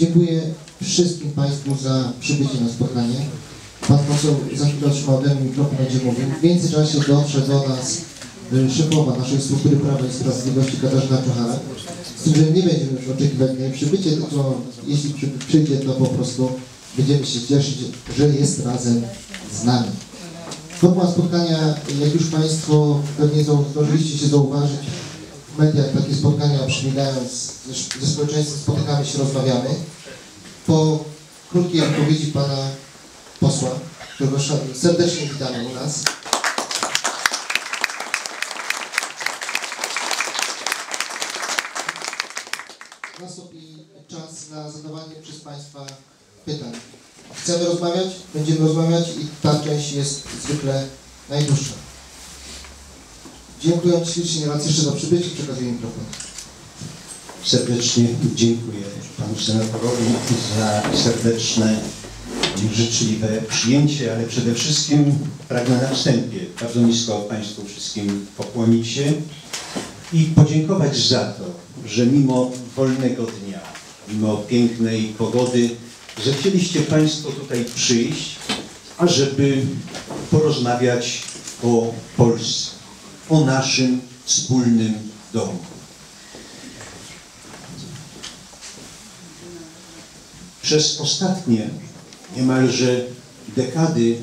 Dziękuję wszystkim Państwu za przybycie na spotkanie. Pan poseł za chwilę otrzymał ode mnie mikrofon, będzie mówił. W międzyczasie dotrze do nas y, szefowa naszej struktury Prawa i Sprawiedliwości Katarzyna Czochara. Z tym, że nie będziemy już oczekiwać na przybycie, no tylko jeśli przyjdzie, to po prostu będziemy się cieszyć, że jest razem z nami. Forma spotkania, jak już Państwo pewnie zdążyliście się zauważyć, w mediach takie spotkania przebiegając ze, ze społeczeństwem, spotykamy się, rozmawiamy. Po krótkiej wypowiedzi Pana posła, którego serdecznie witamy u nas. Nastąpi czas na zadawanie przez Państwa pytań. Chcemy rozmawiać? Będziemy rozmawiać i ta część jest zwykle najdłuższa. Dziękuję ślicznie raz jeszcze za przybycie. Przekazuję mikrofon. Serdecznie dziękuję panu senatorowi za serdeczne i życzliwe przyjęcie, ale przede wszystkim pragnę na wstępie bardzo nisko Państwu wszystkim pokłonić się i podziękować za to, że mimo wolnego dnia, mimo pięknej pogody, zechcieliście Państwo tutaj przyjść, ażeby porozmawiać o Polsce, o naszym wspólnym domu. Przez ostatnie niemalże dekady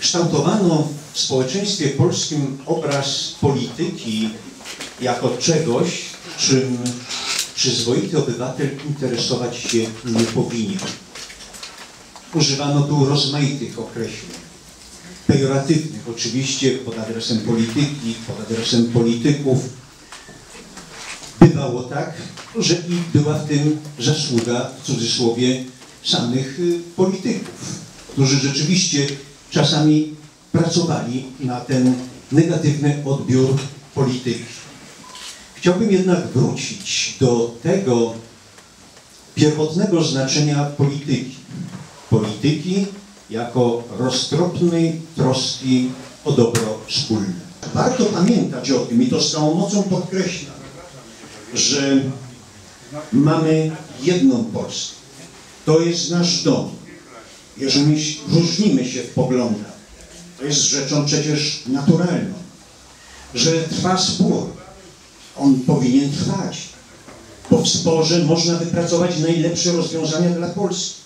kształtowano w społeczeństwie polskim obraz polityki jako czegoś, czym przyzwoity obywatel interesować się nie powinien. Używano tu rozmaitych określeń. Pejoratywnych oczywiście pod adresem polityki, pod adresem polityków, bywało tak, że i była w tym zasługa, w cudzysłowie, samych y, polityków, którzy rzeczywiście czasami pracowali na ten negatywny odbiór polityki. Chciałbym jednak wrócić do tego pierwotnego znaczenia polityki. Polityki jako roztropnej troski o dobro wspólne. Warto pamiętać o tym i to z całą mocą podkreślam, że mamy jedną Polskę. To jest nasz dom. Jeżeli różnimy się w poglądach, to jest rzeczą przecież naturalną, że trwa spór. On powinien trwać, bo w sporze można wypracować najlepsze rozwiązania dla Polski.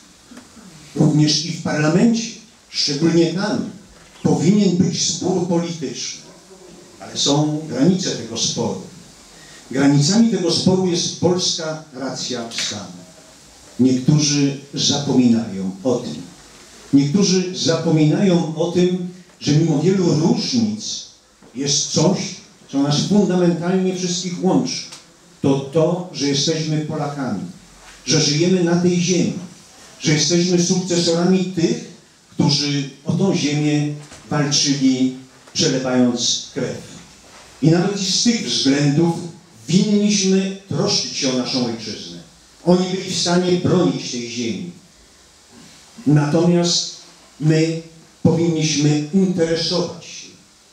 Również i w parlamencie, szczególnie tam, powinien być spór polityczny. Ale są granice tego sporu. Granicami tego sporu jest polska racja stanu. Niektórzy zapominają o tym. Niektórzy zapominają o tym, że mimo wielu różnic jest coś, co nas fundamentalnie wszystkich łączy. To to, że jesteśmy Polakami, że żyjemy na tej ziemi, że jesteśmy sukcesorami tych, którzy o tą ziemię walczyli, przelewając krew. I nawet z tych względów winniśmy troszczyć się o naszą ojczyznę. Oni byli w stanie bronić tej ziemi. Natomiast my powinniśmy interesować się.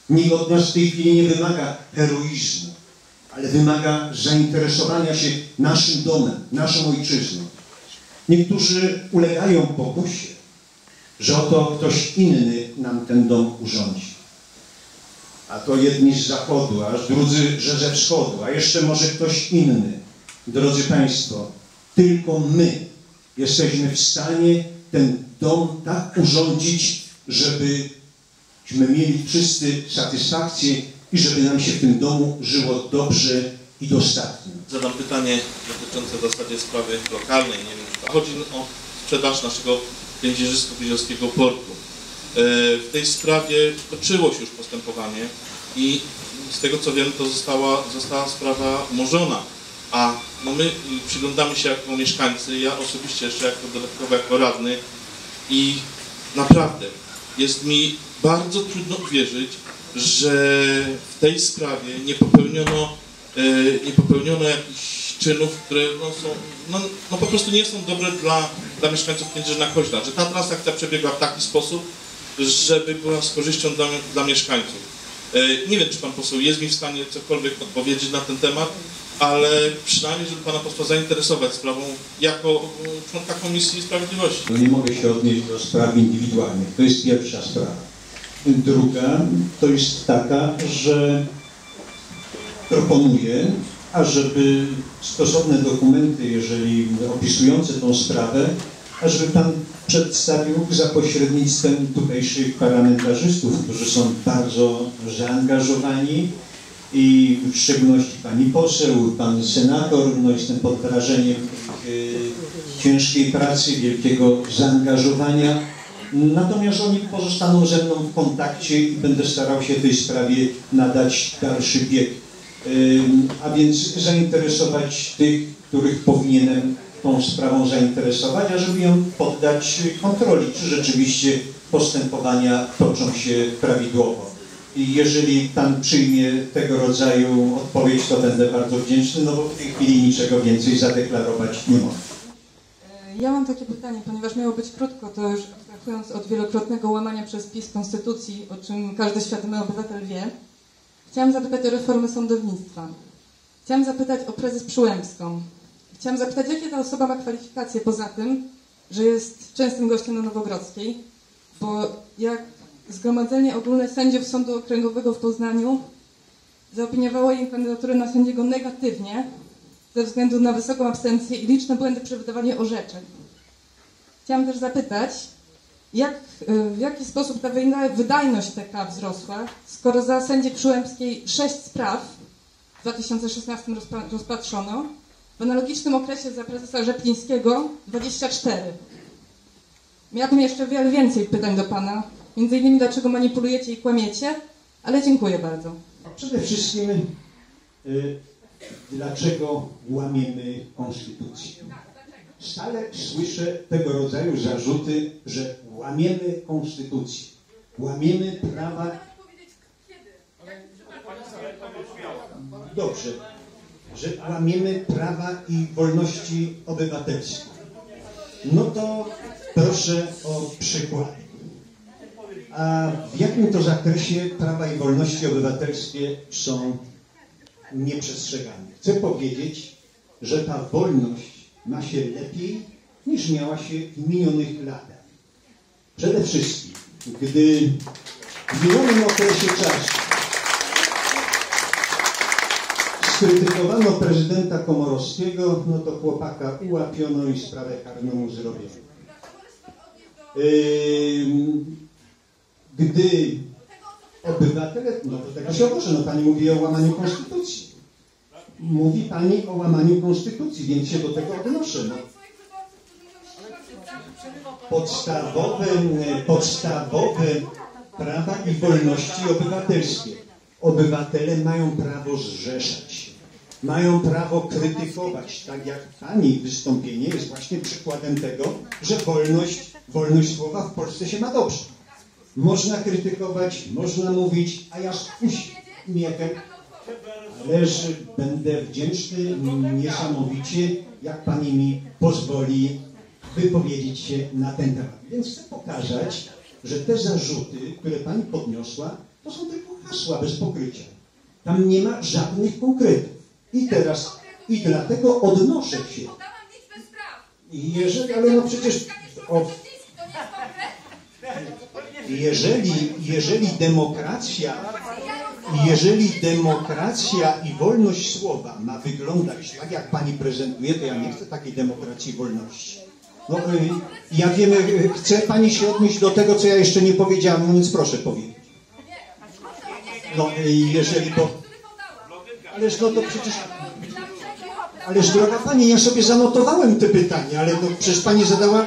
Nikt od nas w tej chwili nie wymaga heroizmu, ale wymaga zainteresowania się naszym domem, naszą ojczyzną. Niektórzy ulegają pokusie, że oto ktoś inny nam ten dom urządzi. A to jedni z zachodu, a drudzy, że ze wschodu, a jeszcze może ktoś inny. Drodzy Państwo, tylko my jesteśmy w stanie ten dom tak urządzić, żebyśmy mieli wszyscy satysfakcję i żeby nam się w tym domu żyło dobrze i dostatnio. Zadam pytanie dotyczące w zasadzie sprawy lokalnej. Nie wiem, chodzi o sprzedaż naszego kędzierzysko-jeziorskiego portu. E, W tej sprawie toczyło się już postępowanie i z tego co wiem, to została, została sprawa umorzona. A no my przyglądamy się jako mieszkańcy, ja osobiście jeszcze jako dodatkowo jako radny i naprawdę jest mi bardzo trudno uwierzyć, że w tej sprawie nie popełniono, e, nie popełniono jakichś czynów, które no, są, no, no po prostu nie są dobre dla, dla mieszkańców Kędzierzyna-Koźla, że ta transakcja przebiegła w taki sposób, żeby była z korzyścią dla, dla mieszkańców. E, Nie wiem, czy pan poseł jest mi w stanie cokolwiek odpowiedzieć na ten temat, ale przynajmniej, żeby pana posła zainteresować sprawą jako członka Komisji Sprawiedliwości. No nie mogę się odnieść do spraw indywidualnych. To jest pierwsza sprawa. Druga to jest taka, że proponuję, ażeby stosowne dokumenty, jeżeli opisujące tą sprawę, ażeby Pan przedstawił za pośrednictwem tutejszych parlamentarzystów, którzy są bardzo zaangażowani i w szczególności Pani poseł, Pan senator, no jestem pod wrażeniem ich e, ciężkiej pracy, wielkiego zaangażowania. Natomiast oni pozostaną ze mną w kontakcie i będę starał się tej sprawie nadać dalszy bieg. A więc zainteresować tych, których powinienem tą sprawą zainteresować, ażeby ją poddać kontroli, czy rzeczywiście postępowania toczą się prawidłowo. I jeżeli Pan przyjmie tego rodzaju odpowiedź, to będę bardzo wdzięczny, no bo w tej chwili niczego więcej zadeklarować nie mogę. Ja mam takie pytanie, ponieważ miało być krótko, to już abstrahując od wielokrotnego łamania przez PiS Konstytucji, o czym każdy świadomy obywatel wie, chciałam zapytać o reformę sądownictwa. Chciałam zapytać o prezes Przyłębską. Chciałam zapytać, jakie ta osoba ma kwalifikacje poza tym, że jest częstym gościem na Nowogrodzkiej, bo jak Zgromadzenie Ogólne Sędziów Sądu Okręgowego w Poznaniu zaopiniowało jej kandydaturę na sędziego negatywnie, ze względu na wysoką absencję i liczne błędy przy wydawaniu orzeczeń. Chciałam też zapytać, jak, y, w jaki sposób ta wydajność TK wzrosła, skoro za sędzię Przyłębskiej sześć spraw w 2016 rozpa- rozpatrzono, w analogicznym okresie za prezesa Rzeplińskiego 24. Miałabym jeszcze wiele więcej pytań do Pana, między innymi dlaczego manipulujecie i kłamiecie, ale dziękuję bardzo. Przede wszystkim, y, dlaczego łamiemy konstytucję? Stale słyszę tego rodzaju zarzuty, że łamiemy konstytucję, łamiemy prawa. Dobrze, że łamiemy prawa i wolności obywatelskie. No to proszę o przykład. A w jakim to zakresie prawa i wolności obywatelskie są nieprzestrzegane? Chcę powiedzieć, że ta wolność ma się lepiej niż miała się w minionych latach. Przede wszystkim, gdy w minionym okresie czasu skrytykowano prezydenta Komorowskiego, no to chłopaka ułapiono i sprawę karną zrobiono. Gdy obywatele, no do tego się odnoszę, no pani mówi o łamaniu konstytucji. Mówi pani o łamaniu konstytucji, więc się do tego odnoszę. No. Podstawowe, podstawowe prawa i wolności obywatelskie. Obywatele mają prawo zrzeszać się. Mają prawo krytykować, tak jak Pani wystąpienie jest właśnie przykładem tego, że wolność, wolność słowa w Polsce się ma dobrze. Można krytykować, można mówić, a ja z uśmiechem, ależ będę wdzięczny niesamowicie, jak Pani mi pozwoli wypowiedzieć się na ten temat. Więc chcę pokazać, że te zarzuty, które Pani podniosła, to są tylko hasła bez pokrycia. Tam nie ma żadnych konkretów. I teraz, i dlatego odnoszę się. Jeżeli, ale no przecież, o, jeżeli, jeżeli demokracja, jeżeli demokracja i wolność słowa ma wyglądać tak, jak pani prezentuje, to ja nie chcę takiej demokracji i wolności. No, y, ja wiem, y, chce pani się odnieść do tego, co ja jeszcze nie powiedziałem, no więc proszę powiedzieć. No, y, jeżeli. Ależ no to przecież... Ależ droga pani, ja sobie zanotowałem te pytania, ale no przecież pani zadała...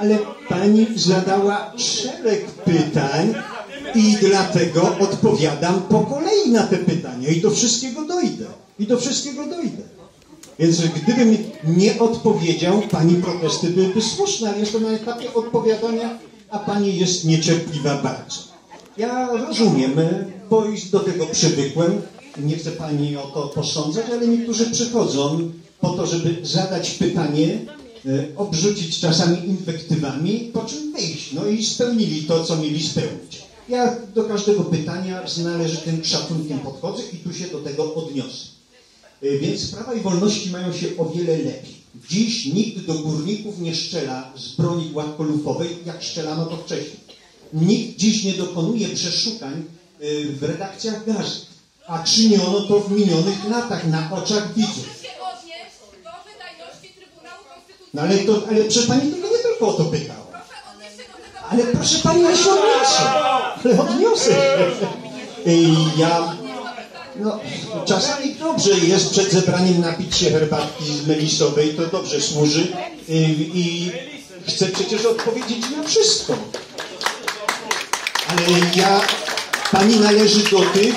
Ale pani zadała szereg pytań i dlatego odpowiadam po kolei na te pytania i do wszystkiego dojdę. I do wszystkiego dojdę. Więc gdybym nie odpowiedział, pani protesty byłyby słuszne, ale jestem na etapie odpowiadania, a pani jest niecierpliwa bardzo. Ja rozumiem, bo już do tego przywykłem. Nie chcę pani o to posądzać, ale niektórzy przychodzą po to, żeby zadać pytanie, e, obrzucić czasami inwektywami, po czym wyjść. No i spełnili to, co mieli spełnić. Ja do każdego pytania z należytym szacunkiem podchodzę i tu się do tego odniosę. Y, Więc prawa i wolności mają się o wiele lepiej. Dziś nikt do górników nie strzela z broni gładkolufowej, jak strzelano to wcześniej. Nikt dziś nie dokonuje przeszukań y, w redakcjach gazet, a czyniono to w minionych latach na oczach widzów. No ale, to, ale proszę pani to nie tylko o to pytała. Proszę odnieść się do tego. Ale proszę pani, ja się odniosę. Ale odniosę się. Y, Ja, no, czasami dobrze jest przed zebraniem napić się herbatki z melisowej, to dobrze służy y, i chcę przecież odpowiedzieć na wszystko. Ale ja, pani należy do tych,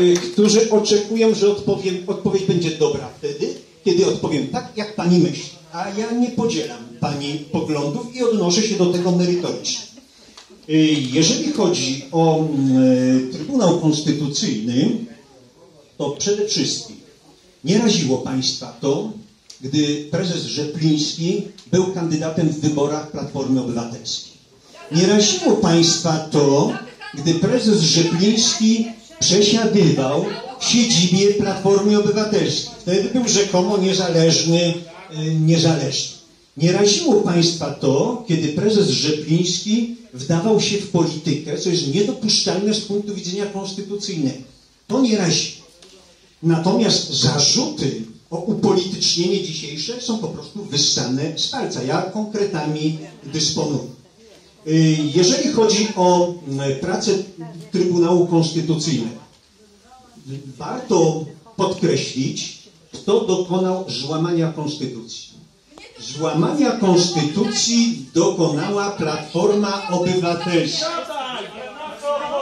y, którzy oczekują, że odpowiem, odpowiedź będzie dobra wtedy, kiedy odpowiem tak, jak pani myśli. A ja nie podzielam pani poglądów i odnoszę się do tego merytorycznie. Y, Jeżeli chodzi o mm, Trybunał Konstytucyjny, to przede wszystkim nie raziło Państwa to, gdy prezes Rzepliński był kandydatem w wyborach Platformy Obywatelskiej. Nie raziło Państwa to, gdy prezes Rzepliński przesiadywał w siedzibie Platformy Obywatelskiej. Wtedy był rzekomo niezależny, y, niezależny. Nie raziło Państwa to, kiedy prezes Rzepliński wdawał się w politykę, co jest niedopuszczalne z punktu widzenia konstytucyjnego. To nie raziło. Natomiast zarzuty o upolitycznienie dzisiejsze są po prostu wyssane z palca. Ja konkretami dysponuję. Y, Jeżeli chodzi o mm, pracę Trybunału Konstytucyjnego, warto podkreślić, kto dokonał złamania Konstytucji. Złamania Konstytucji dokonała Platforma Obywatelska.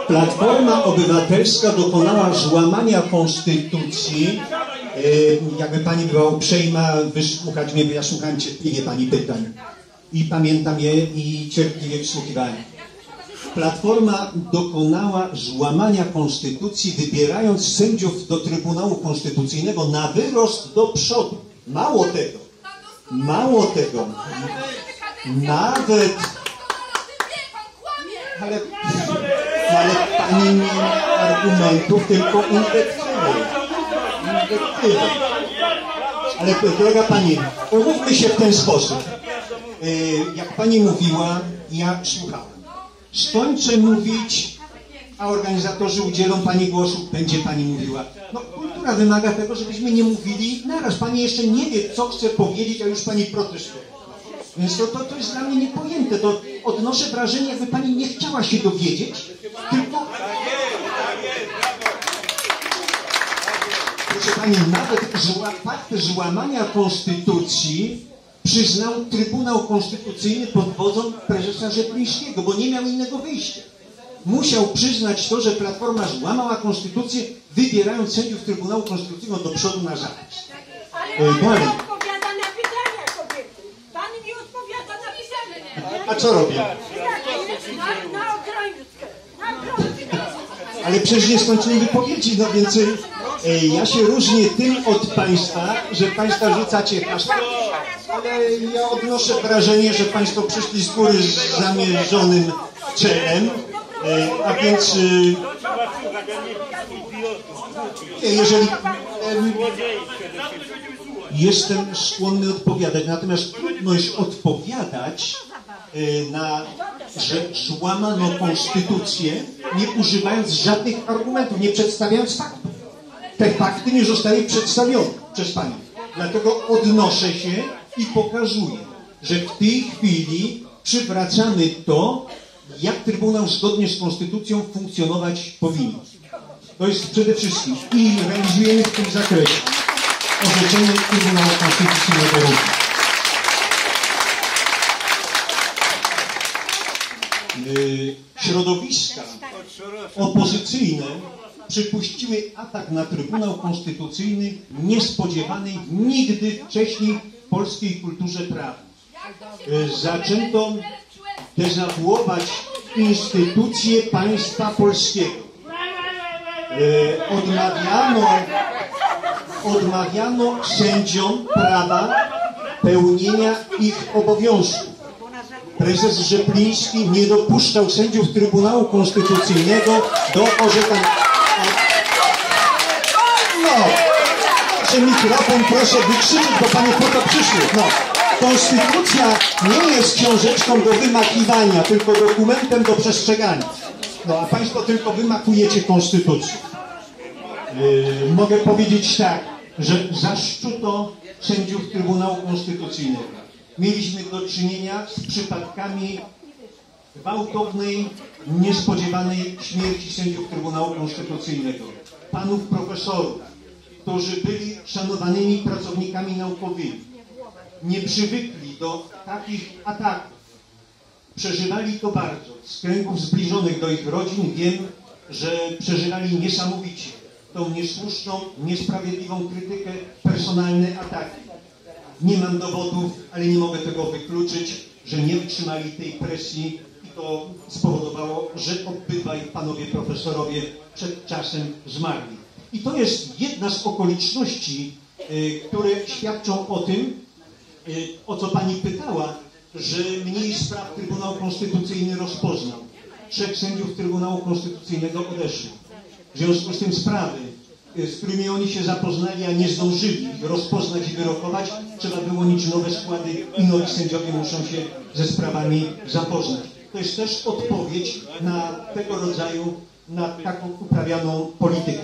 Platforma Obywatelska dokonała złamania Konstytucji. E, Jakby pani była uprzejma wysłuchać mnie, bo ja słucham cierpliwie pani pytań. I pamiętam je i cierpliwie wsłuchiwałem. Platforma dokonała złamania Konstytucji, wybierając sędziów do Trybunału Konstytucyjnego na wyrost do przodu. Mało tego, mało tego, nawet. Ale, ale pani nie ma argumentów, tylko inwektywy. Inwektywy. Ale droga pani, umówmy się w ten sposób. Y, Jak pani mówiła, ja słuchałem. Skończę mówić, a organizatorzy udzielą pani głosu, będzie pani mówiła. No, kultura wymaga tego, żebyśmy nie mówili naraz. Pani jeszcze nie wie, co chce powiedzieć, a już pani protestuje. Więc to, to, to jest dla mnie niepojęte. To odnoszę wrażenie, jakby pani nie chciała się dowiedzieć, tylko... Proszę pani, nawet zła, fakt złamania konstytucji przyznał Trybunał Konstytucyjny pod wodzą prezesa Rzeplińskiego, bo nie miał innego wyjścia. Musiał przyznać to, że Platforma złamała konstytucję, wybierając sędziów Trybunału Konstytucyjnego do przodu na zapis. Ale E, pan nie odpowiada na pytania kobiety. Pan nie odpowiada na pytania. A co robię? Na, na. Ale przecież nie skończyli wypowiedzi, no więc y, ja się różnię tym od Państwa, że Państwa rzucacie hasło, ale ja odnoszę wrażenie, że Państwo przyszli z góry z zamierzonym celem, a więc y, jeżeli em, jestem skłonny odpowiadać, natomiast trudno jest odpowiadać y, na, że złamano konstytucję, nie używając żadnych argumentów, nie przedstawiając faktów. Te fakty nie zostały przedstawione przez Panią. Dlatego odnoszę się i pokazuję, że w tej chwili przywracamy to, jak Trybunał zgodnie z Konstytucją funkcjonować powinien. To jest przede wszystkim i realizujemy w tym zakresie orzeczenie Trybunału Konstytucyjnego. Y, Środowiska opozycyjne przypuściły atak na Trybunał Konstytucyjny niespodziewany nigdy wcześniej w polskiej kulturze prawnej. Y, Zaczęto dezawuować instytucje państwa polskiego. Y, Odmawiano, odmawiano sędziom prawa pełnienia ich obowiązków. Prezes Rzepliński nie dopuszczał sędziów Trybunału Konstytucyjnego do orzekania. No, macie mikrofon, proszę wykrzyczeć, bo panie foto przyszły. No. Konstytucja nie jest książeczką do wymakiwania, tylko dokumentem do przestrzegania. No a państwo tylko wymakujecie konstytucję. Yy, mogę powiedzieć tak, że zaszczuto sędziów Trybunału Konstytucyjnego. Mieliśmy do czynienia z przypadkami gwałtownej, niespodziewanej śmierci sędziów Trybunału Konstytucyjnego. Panów profesorów, którzy byli szanowanymi pracownikami naukowymi, nie przywykli do takich ataków. Przeżywali to bardzo. Z kręgów zbliżonych do ich rodzin wiem, że przeżywali niesamowicie tą niesłuszną, niesprawiedliwą krytykę, personalne ataki. Nie mam dowodów, ale nie mogę tego wykluczyć, że nie wytrzymali tej presji i to spowodowało, że obydwaj panowie profesorowie przed czasem zmarli. I to jest jedna z okoliczności, y, które świadczą o tym, o co pani pytała, że mniej spraw Trybunał Konstytucyjny rozpoznał. Trzech sędziów Trybunału Konstytucyjnego odeszło. W związku z tym sprawy, y, z którymi oni się zapoznali, a nie zdążyli rozpoznać i wyrokować, trzeba wyłonić nowe składy i nowi sędziowie muszą się ze sprawami zapoznać. To jest też odpowiedź na tego rodzaju, na taką uprawianą politykę.